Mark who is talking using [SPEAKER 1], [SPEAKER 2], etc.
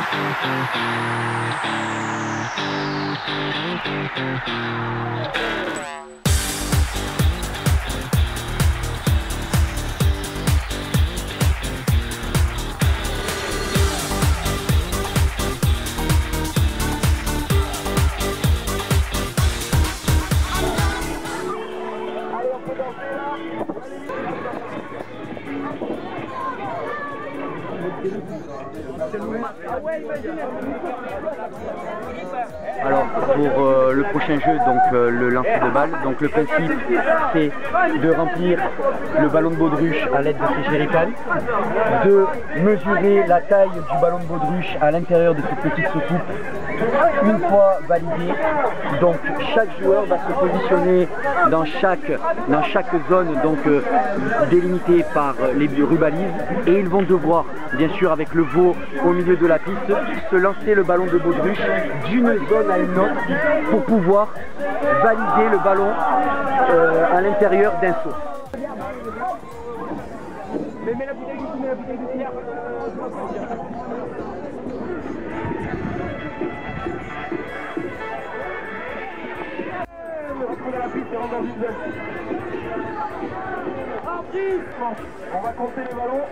[SPEAKER 1] Ready? Alors pour euh, le prochain jeu, donc euh, le lancer de balle, donc le principe c'est de remplir le ballon de baudruche à l'aide de ces jerrycans, de mesurer la taille du ballon de baudruche à l'intérieur de cette petite soucoupe une fois validé. Donc chaque joueur va se positionner dans chaque, dans chaque zone donc euh, délimitée par les rubalises et ils vont devoir bien sûr avec le veau au milieu de la piste se lancer le ballon de baudruche d'une zone à une autre pour pouvoir valider le ballon euh, à l'intérieur d'un saut.
[SPEAKER 2] On va compter les ballons.